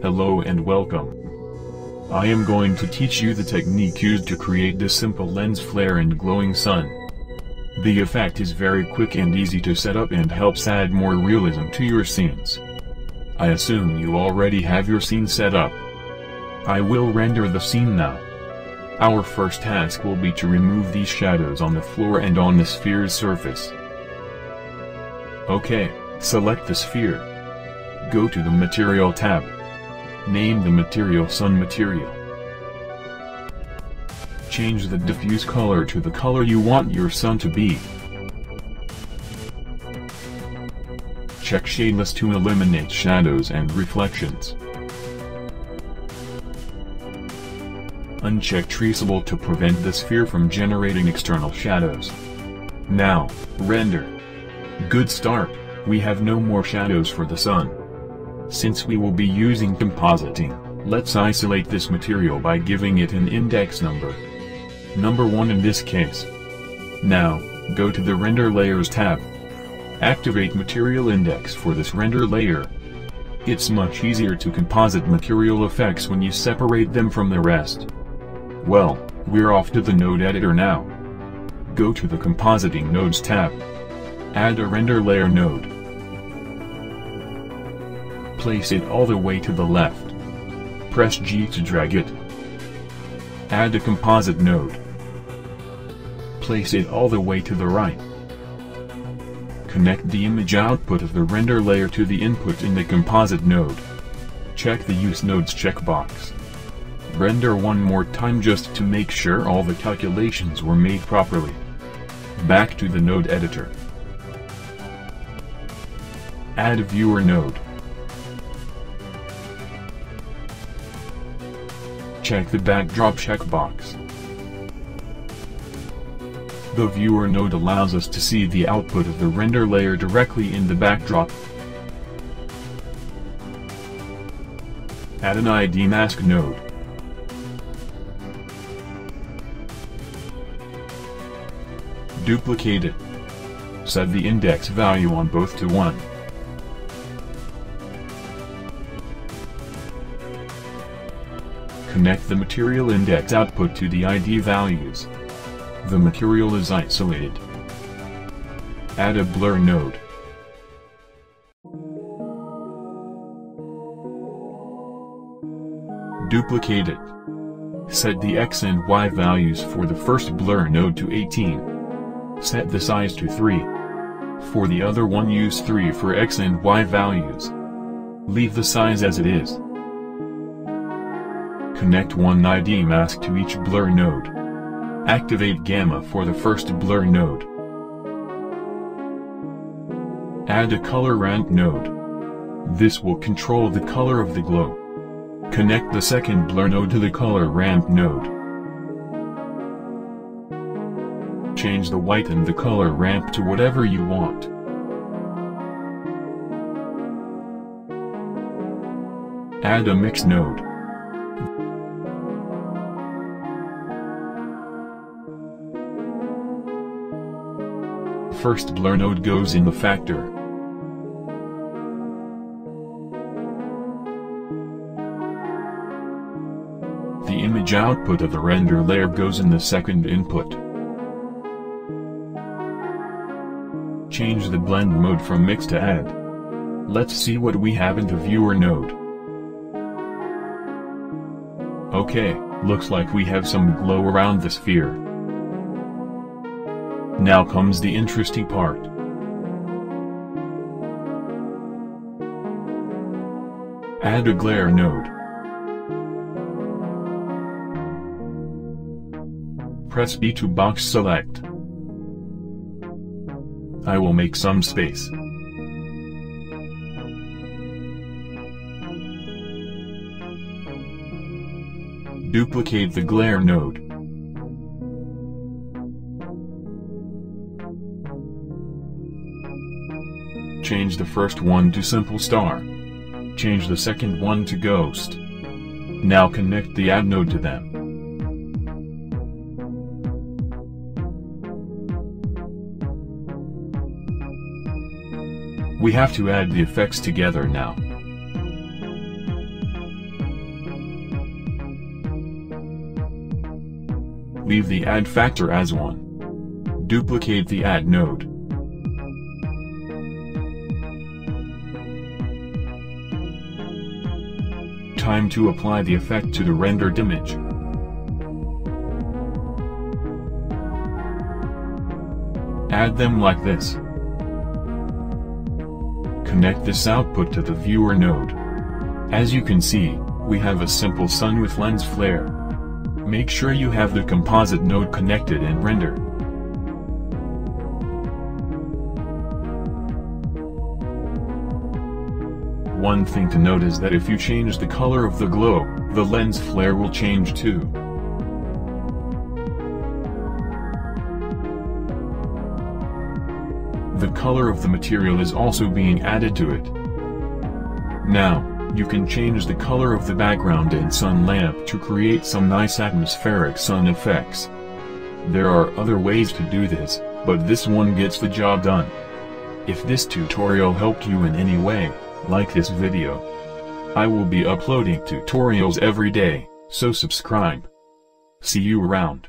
Hello and welcome. I am going to teach you the technique used to create this simple lens flare and glowing sun. The effect is very quick and easy to set up and helps add more realism to your scenes. I assume you already have your scene set up. I will render the scene now. Our first task will be to remove these shadows on the floor and on the sphere's surface. OK, select the sphere. Go to the Material tab. Name the material Sun Material. Change the diffuse color to the color you want your sun to be. Check Shadeless to eliminate shadows and reflections. Uncheck Traceable to prevent the sphere from generating external shadows. Now, render. Good start, we have no more shadows for the sun. Since we will be using compositing, let's isolate this material by giving it an index number. Number 1 in this case. Now, go to the Render Layers tab. Activate Material Index for this render layer. It's much easier to composite material effects when you separate them from the rest. Well, we're off to the node editor now. Go to the Compositing Nodes tab. Add a render layer node. Place it all the way to the left. Press G to drag it. Add a composite node. Place it all the way to the right. Connect the image output of the render layer to the input in the composite node. Check the Use Nodes checkbox. Render one more time just to make sure all the calculations were made properly. Back to the node editor. Add a viewer node. Check the backdrop checkbox. The viewer node allows us to see the output of the render layer directly in the backdrop. Add an ID mask node. Duplicate it. Set the index value on both to 1. Connect the material index output to the ID values. The material is isolated. Add a blur node. Duplicate it. Set the X and Y values for the first blur node to 18. Set the size to 3. For the other one use 3 for X and Y values. Leave the size as it is. Connect one ID mask to each blur node. Activate Gamma for the first blur node. Add a color ramp node. This will control the color of the glow. Connect the second blur node to the color ramp node. Change the white and the color ramp to whatever you want. Add a mix node. First blur node goes in the factor. The image output of the render layer goes in the second input. Change the blend mode from mix to add. Let's see what we have in the viewer node. Okay, looks like we have some glow around the sphere. Now comes the interesting part. Add a glare node. Press B to box select. I will make some space. Duplicate the glare node. Change the first one to simple star. Change the second one to ghost. Now connect the add node to them. We have to add the effects together now. Leave the add factor as 1. Duplicate the add node. Time to apply the effect to the rendered image. Add them like this. Connect this output to the viewer node. As you can see, we have a simple sun with lens flare. Make sure you have the composite node connected and render. One thing to note is that if you change the color of the glow, the lens flare will change too. The color of the material is also being added to it. Now, you can change the color of the background and sun lamp to create some nice atmospheric sun effects. There are other ways to do this, but this one gets the job done. If this tutorial helped you in any way, like this video. I will be uploading tutorials every day, so subscribe. See you around.